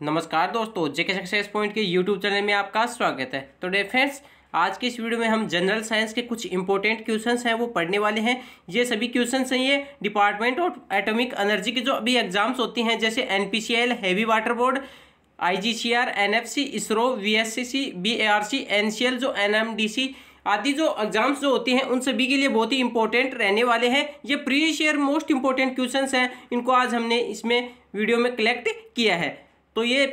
नमस्कार दोस्तों, JK success point के यूट्यूब चैनल में आपका स्वागत है। तो डे फ्रेंड्स आज की इस वीडियो में हम जनरल साइंस के कुछ इंपॉर्टेंट क्वेश्चंस हैं, वो पढ़ने वाले हैं। ये सभी क्वेश्चंस हैं ये डिपार्टमेंट ऑफ़ एटॉमिक एनर्जी के जो अभी एग्ज़ाम्स होती हैं, जैसे N heavy water board I G C A R N F C we V S S C B A R C N C L N M D C आदि जो exams जो होती हैं, उन सभी के लिए बहुत ही इंपॉर्टेंट रहने वाले हैं। ये previous year most important questions हैं, इनको आज हमने इसमें वीडियो में कलेक्ट किया है। तो ये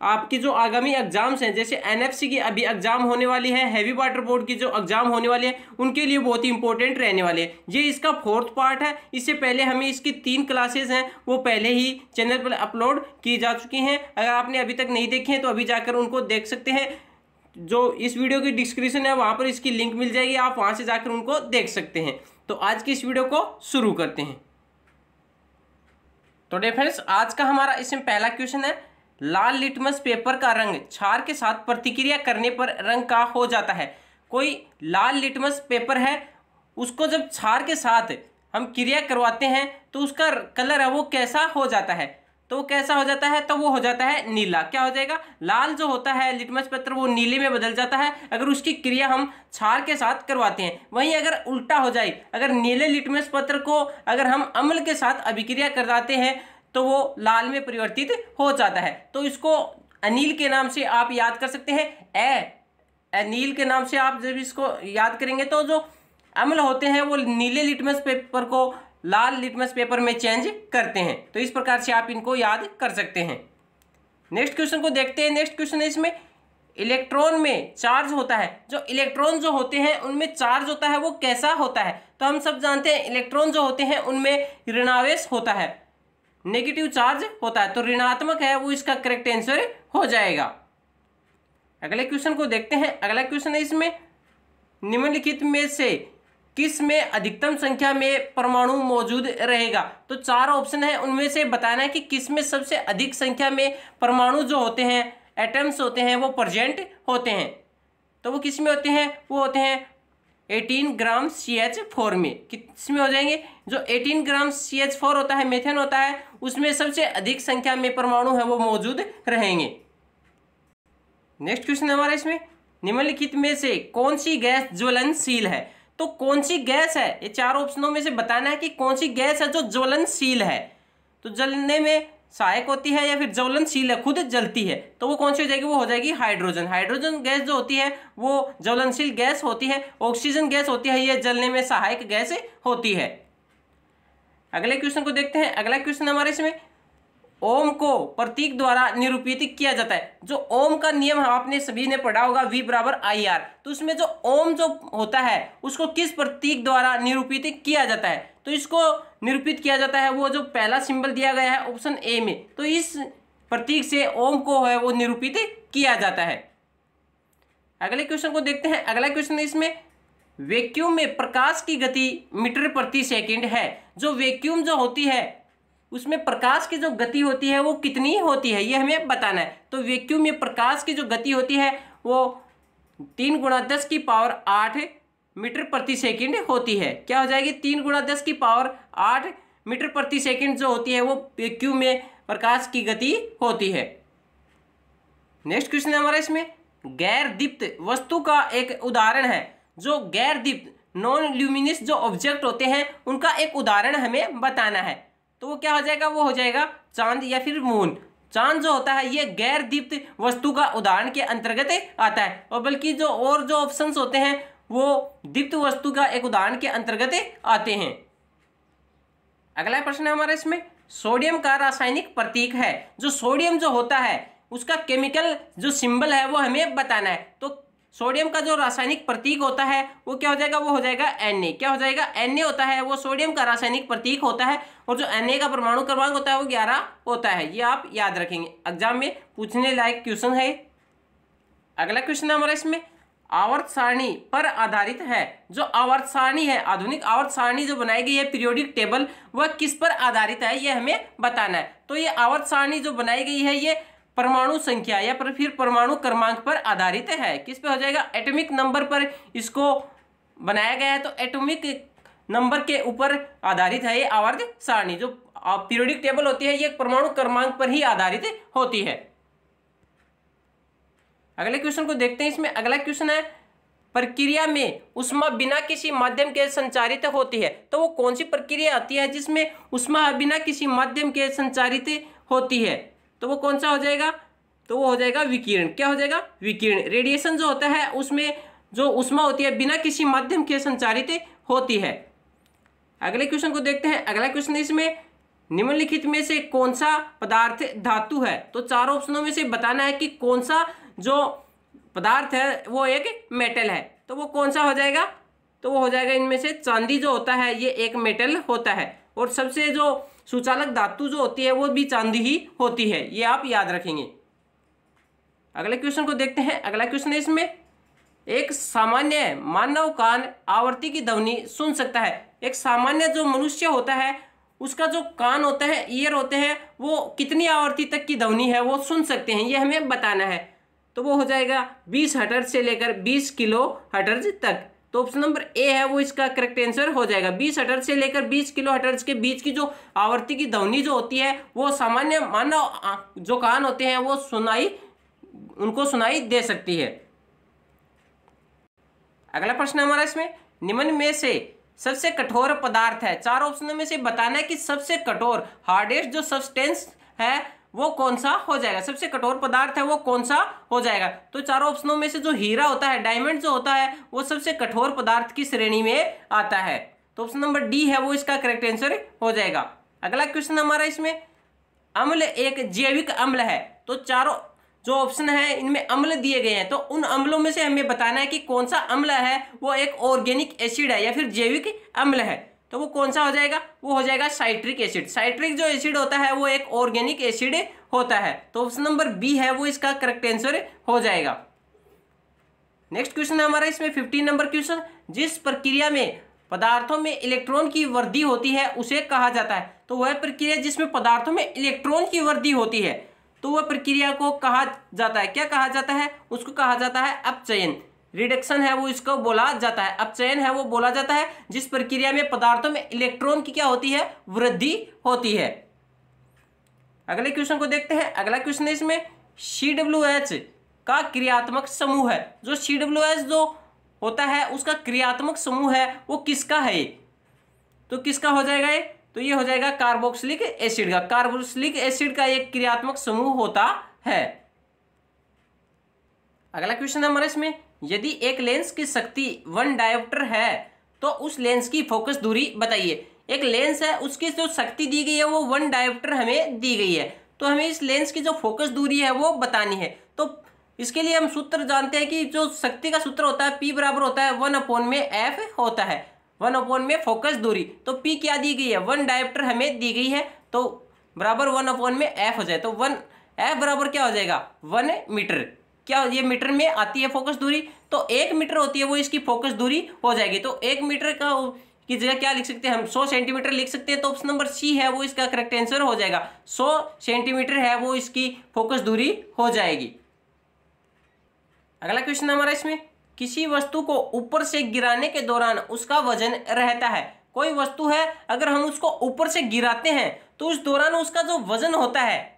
आपकी जो आगामी एग्ज़ाम्स हैं, जैसे एनएफसी की अभी एग्ज़ाम होने वाली है हैवी वाटर बोर्ड की जो एग्ज़ाम होने वाली है, उनके लिए बहुत ही इंपॉर्टेंट रहने वाले हैं। ये इसका फोर्थ पार्ट है। इससे पहले हमें इसकी तीन क्लासेस हैं, वो पहले ही चैनल पर अपलोड की जा चुकी हैं। अगर आपने अभी तक नहीं देखे हैं तो अभी जाकर उनको देख सकते हैं। जो इस वीडियो की डिस्क्रिप्शन है, वहाँ पर इसकी लिंक मिल जाएगी, आप वहाँ से जाकर उनको देख सकते हैं। तो आज की इस वीडियो को शुरू करते हैं। तो डे फ्रेंड्स आज का हमारा इसमें पहला क्वेश्चन है लाल लिटमस पेपर का रंग क्षार के साथ प्रतिक्रिया करने पर रंग का हो जाता है। कोई लाल लिटमस पेपर है, उसको जब क्षार के साथ हम क्रिया करवाते हैं तो उसका कलर है वो कैसा हो जाता है? तो वो कैसा हो जाता है तो वो हो जाता है नीला। क्या हो जाएगा? लाल जो होता है लिटमस पत्र, वो नीले में बदल जाता है। अगर उसकी क्रिया हम छार के साथ करवाते हैं, वहीं अगर उल्टा हो जाए, अगर नीले लिटमस पत्र को अगर हम अम्ल के साथ अभिक्रिया करवाते हैं तो वो लाल में परिवर्तित हो जाता है। तो इसको अनिल के नाम से आप याद कर सकते हैं। ए, अनिल के नाम से आप जब इसको याद करेंगे तो जो अम्ल होते हैं वो नीले लिटमस पेपर को लाल लिटमस पेपर में चेंज करते हैं। तो इस प्रकार से आप इनको याद कर सकते हैं। नेक्स्ट क्वेश्चन को देखते हैं। नेक्स्ट क्वेश्चन है इसमें इलेक्ट्रॉन में चार्ज होता है। जो इलेक्ट्रॉन जो होते हैं उनमें चार्ज होता है वो कैसा होता है? तो हम सब जानते हैं इलेक्ट्रॉन जो होते हैं उनमें ऋणावेश होता है। नेगेटिव चार्ज होता है तो ऋणात्मक है, वो इसका करेक्ट आंसर हो जाएगा। अगले क्वेश्चन को देखते हैं। अगला क्वेश्चन है इसमें, निम्नलिखित में से किसमें अधिकतम संख्या में परमाणु मौजूद रहेगा? तो चार ऑप्शन है, उनमें से बताना है कि किसमें सबसे अधिक संख्या में परमाणु जो होते हैं एटम्स होते हैं, वो प्रजेंट होते हैं। तो वो किसमें होते हैं? वो होते हैं 18 ग्राम सी एच फोर में। किसमें हो जाएँगे? जो 18 ग्राम सी एच फोर होता है मेथेन होता है, उसमें सबसे अधिक संख्या में परमाणु है, वो मौजूद रहेंगे। नेक्स्ट क्वेश्चन हमारा इसमें। निम्नलिखित में से कौन सी गैस ज्वलनशील है? तो कौन सी गैस है? ये चार ऑप्शनों में से बताना है कि कौन सी गैस है जो ज्वलनशील है। तो जलने में सहायक होती है या फिर ज्वलनशील है, खुद जलती है तो वो कौन सी हो जाएगी? वो हो जाएगी हाइड्रोजन हाइड्रोजन गैस जो होती है, वो ज्वलनशील गैस होती है ऑक्सीजन गैस होती है, ये जलने में सहायक गैस होती है। अगले क्वेश्चन को देखते हैं। अगला क्वेश्चन हमारे इसमें ओम को प्रतीक द्वारा निरूपित किया जाता है। जो ओम का नियम आपने सभी ने पढ़ा होगा वी बराबर आई आर तो उसमें जो ओम जो होता है, उसको किस प्रतीक द्वारा निरूपित किया जाता है? तो इसको निरूपित किया जाता है वो जो पहला सिंबल दिया गया है, ऑप्शन ए में। तो इस प्रतीक से ओम को है वो निरूपित किया जाता है। अगले क्वेश्चन को देखते हैं। अगला क्वेश्चन इसमें वैक्यूम में प्रकाश की गति मीटर प्रति सेकंड है। जो वैक्यूम जो होती है उसमें प्रकाश की जो गति होती है, वो कितनी होती है, ये हमें बताना है। तो वैक्यूम में प्रकाश की जो गति होती है, वो तीन गुणा दस की पावर आठ मीटर प्रति सेकंड होती है। क्या हो जाएगी? तीन गुणा दस की पावर आठ मीटर प्रति सेकंड जो होती है, वो वैक्यूम में प्रकाश की गति होती है। नेक्स्ट क्वेश्चन है हमारा इसमें। गैर दीप्त वस्तु का एक उदाहरण है, जो गैर दीप्त नॉन ल्यूमिनिस जो ऑब्जेक्ट होते हैं, उनका एक उदाहरण हमें बताना है। तो वो क्या हो जाएगा? वो हो जाएगा चाँद या फिर मून चाँद जो होता है, ये गैर दीप्त वस्तु का उदाहरण के अंतर्गत आता है। और बल्कि जो और जो ऑप्शंस होते हैं, वो दीप्त वस्तु का एक उदाहरण के अंतर्गत आते हैं। अगला प्रश्न है हमारा इसमें। सोडियम का रासायनिक प्रतीक है। जो सोडियम जो होता है, उसका केमिकल जो सिंबल है, वो हमें बताना है। तो सोडियम का जो रासायनिक प्रतीक होता है, वो क्या हो जाएगा? वो हो जाएगा एन क्या हो जाएगा? एन होता है, वो सोडियम का रासायनिक प्रतीक होता है और जो एन का परमाणु क्रमांक होता है, वो ग्यारह होता है। ये आप याद रखेंगे। एग्ज़ाम में पूछने लायक क्वेश्चन है। अगला क्वेश्चन है हमारा इसमें। आवर्त सारणी पर आधारित है। जो आवर्त सारणी है, आधुनिक आवर्त सारणी जो बनाई गई है पीरियोडिक टेबल वह किस पर आधारित है, ये हमें बताना है। तो ये आवर्त सारणी जो बनाई गई है, ये परमाणु संख्या या पर फिर परमाणु क्रमांक पर आधारित है। किस पे हो जाएगा? एटॉमिक नंबर पर इसको बनाया गया है तो एटॉमिक नंबर के ऊपर आधारित है ये आवर्त सारणी, जो पीरियोडिक टेबल होती है, ये परमाणु क्रमांक पर ही आधारित होती है। अगले क्वेश्चन को देखते हैं, इसमें अगला क्वेश्चन है, प्रक्रिया में उष्मा बिना किसी माध्यम के संचारित होती है। तो वो कौन सी प्रक्रिया आती है जिसमें उष्मा बिना किसी माध्यम के संचारित होती है? तो वो कौन सा हो जाएगा? तो वो हो जाएगा विकिरण। क्या हो जाएगा? विकिरण। रेडिएशन जो होता है, उसमें जो उष्मा होती है, बिना किसी माध्यम के संचारित होती है। अगले क्वेश्चन को देखते हैं। अगला क्वेश्चन इसमें, निम्नलिखित में से कौन सा पदार्थ धातु है? तो चार ऑप्शनों में से बताना है कि कौन सा जो पदार्थ है, वो एक मेटल है। तो वो कौन सा हो जाएगा? तो वो हो जाएगा इनमें से चांदी जो होता है, ये एक मेटल होता है। और सबसे जो सुचालक धातु जो होती है, वो भी चांदी ही होती है। ये आप याद रखेंगे। अगले क्वेश्चन को देखते हैं। अगला क्वेश्चन है इसमें। एक सामान्य मानव कान आवर्ती की ध्वनि सुन सकता है। एक सामान्य जो मनुष्य होता है, उसका जो कान होता है ईयर होते हैं, वो कितनी आवर्ती तक की ध्वनि है, वो सुन सकते हैं। ये हमें बताना है। तो वो हो जाएगा बीस हटर्ज से लेकर बीस किलो हटर्ज तक। तो ऑप्शन नंबर ए है, वो इसका करेक्ट आंसर हो जाएगा। बीस हटर्ज से लेकर बीस किलो हटर्ज के बीच की जो आवर्ती की ध्वनि जो होती है, वो सामान्य मानव जो कान होते हैं, वो सुनाई, उनको सुनाई दे सकती है। अगला प्रश्न हमारा इसमें। निम्न में से सबसे कठोर पदार्थ है। चार ऑप्शनों में से बताना है कि सबसे कठोर हार्डेस्ट जो सब्सटेंस है वो कौन सा हो जाएगा? सबसे कठोर पदार्थ है वो कौन सा हो जाएगा? तो चारों ऑप्शनों में से जो हीरा होता है डायमंड जो होता है, वो सबसे कठोर पदार्थ की श्रेणी में आता है। तो ऑप्शन नंबर डी है, वो इसका करेक्ट आंसर हो जाएगा। अगला क्वेश्चन हमारा इसमें, अम्ल एक जैविक अम्ल है। तो चारों जो ऑप्शन है, इनमें अम्ल दिए गए हैं। तो उन अम्लों में से हमें बताना है कि कौन सा अम्ल है, वो एक ऑर्गेनिक एसिड है या फिर जैविक अम्ल है। तो वो कौन सा हो जाएगा? वो हो जाएगा साइट्रिक एसिड। साइट्रिक जो एसिड होता है, वो एक ऑर्गेनिक एसिड होता है। तो ऑप्शन नंबर बी है, वो इसका करेक्ट आंसर हो जाएगा। नेक्स्ट क्वेश्चन हमारा, इसमें फिफ्टीन नंबर क्वेश्चन। जिस प्रक्रिया में पदार्थों में इलेक्ट्रॉन की वृद्धि होती है, उसे कहा जाता है। तो वह प्रक्रिया जिसमें पदार्थों में इलेक्ट्रॉन की वृद्धि होती है तो वह प्रक्रिया को कहा जाता है। क्या कहा जाता है? उसको कहा जाता है अपचयन। रिडक्शन है वो इसको बोला जाता है। अपचयन है वो बोला जाता है, जिस प्रक्रिया में पदार्थों में इलेक्ट्रॉन की क्या होती है? वृद्धि होती है। अगले क्वेश्चन को देखते हैं। अगला क्वेश्चन है इसमें सी डब्ल्यू एच का क्रियात्मक समूह है। जो सी डब्ल्यू एच जो होता है, उसका क्रियात्मक समूह है, वो किसका है तो किसका हो जाएगा ये? तो ये हो जाएगा कार्बोक्सिलिक एसिड का। कार्बोक्सिलिक एसिड का एक क्रियात्मक समूह होता है। अगला क्वेश्चन है हमारे इसमें यदि एक लेंस की शक्ति वन डायोप्टर है तो उस लेंस की फोकस दूरी बताइए। एक लेंस है, उसकी जो शक्ति दी गई है, वो वन डायोप्टर हमें दी गई है। तो हमें इस लेंस की जो फोकस दूरी है, वो बतानी है। तो इसके लिए हम सूत्र जानते हैं कि जो शक्ति का सूत्र होता है, पी बराबर होता है वन अपॉन में एफ़ होता है। वन अपॉन में फोकस दूरी। तो पी क्या दी गई है? वन डायोप्टर हमें दी गई है। तो बराबर वन अपॉन में एफ़ हो जाए। तो वन, एफ़ बराबर क्या हो जाएगा? One metre. क्या ये मीटर में आती है फोकस दूरी तो एक मीटर होती है वो इसकी फोकस दूरी हो जाएगी। तो एक मीटर का की जगह क्या लिख सकते हैं हम? 100 सेंटीमीटर लिख सकते हैं तो ऑप्शन नंबर सी है वो इसका करेक्ट आंसर हो जाएगा। 100 सेंटीमीटर है वो इसकी फोकस दूरी हो जाएगी। अगला क्वेश्चन हमारा इसमें, किसी वस्तु को ऊपर से गिराने के दौरान उसका वज़न रहता है। कोई वस्तु है, अगर हम उसको ऊपर से गिराते हैं तो उस दौरान उसका जो वज़न होता है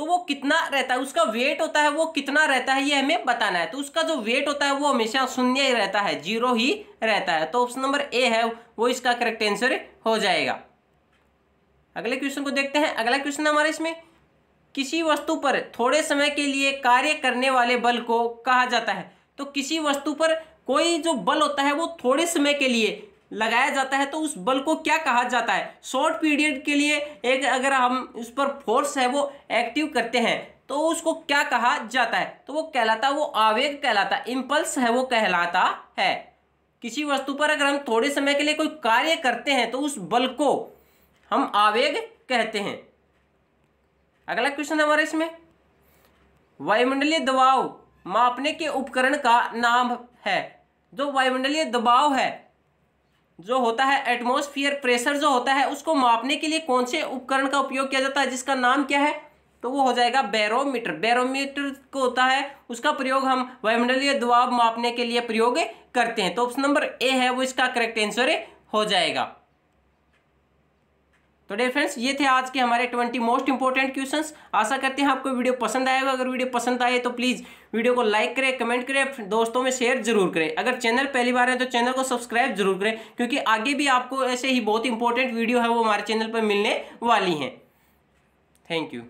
तो वो कितना रहता है, उसका वेट होता है, वो कितना रहता है, ये हमें बताना है। तो उसका जो वेट होता है, वो हमेशा शून्य ही रहता है, ज़ीरो ही रहता है। तो ऑप्शन नंबर ए है, वो इसका करेक्ट आंसर हो जाएगा। अगले क्वेश्चन को देखते हैं। अगला क्वेश्चन हमारे इसमें। किसी वस्तु पर थोड़े समय के लिए कार्य करने वाले बल को कहा जाता है। तो किसी वस्तु पर कोई जो बल होता है, वो थोड़े समय के लिए लगाया जाता है तो उस बल को क्या कहा जाता है? शॉर्ट पीरियड के लिए एक अगर हम उस पर फोर्स है, वो एक्टिव करते हैं तो उसको क्या कहा जाता है? तो वो कहलाता, वो आवेग कहलाता इम्पल्स है, वो कहलाता है। किसी वस्तु पर अगर हम थोड़े समय के लिए कोई कार्य करते हैं तो उस बल को हम आवेग कहते हैं। अगला क्वेश्चन हमारे इसमें। वायुमंडलीय दबाव मापने के उपकरण का नाम है। जो वायुमंडलीय दबाव है जो होता है एटमोस्फियर प्रेशर जो होता है, उसको मापने के लिए कौन से उपकरण का उपयोग किया जाता है, जिसका नाम क्या है तो वो हो जाएगा बैरोमीटर बैरोमीटर को होता है, उसका प्रयोग हम वायुमंडलीय दबाव मापने के लिए प्रयोग करते हैं। तो ऑप्शन नंबर ए है, वो इसका करेक्ट आंसर हो जाएगा। तो डेयर फ्रेंड्स ये थे आज के हमारे ट्वेंटी मोस्ट इंपॉर्टेंट क्वेश्चंस आशा करते हैं आपको वीडियो पसंद आएगा। अगर वीडियो पसंद आए तो प्लीज़ वीडियो को लाइक करें कमेंट करें दोस्तों में शेयर ज़रूर करें। अगर चैनल पहली बार है तो चैनल को सब्सक्राइब ज़रूर करें, क्योंकि आगे भी आपको ऐसे ही बहुत इंपॉर्टेंट वीडियो है वो हमारे चैनल पर मिलने वाली हैं। Thank you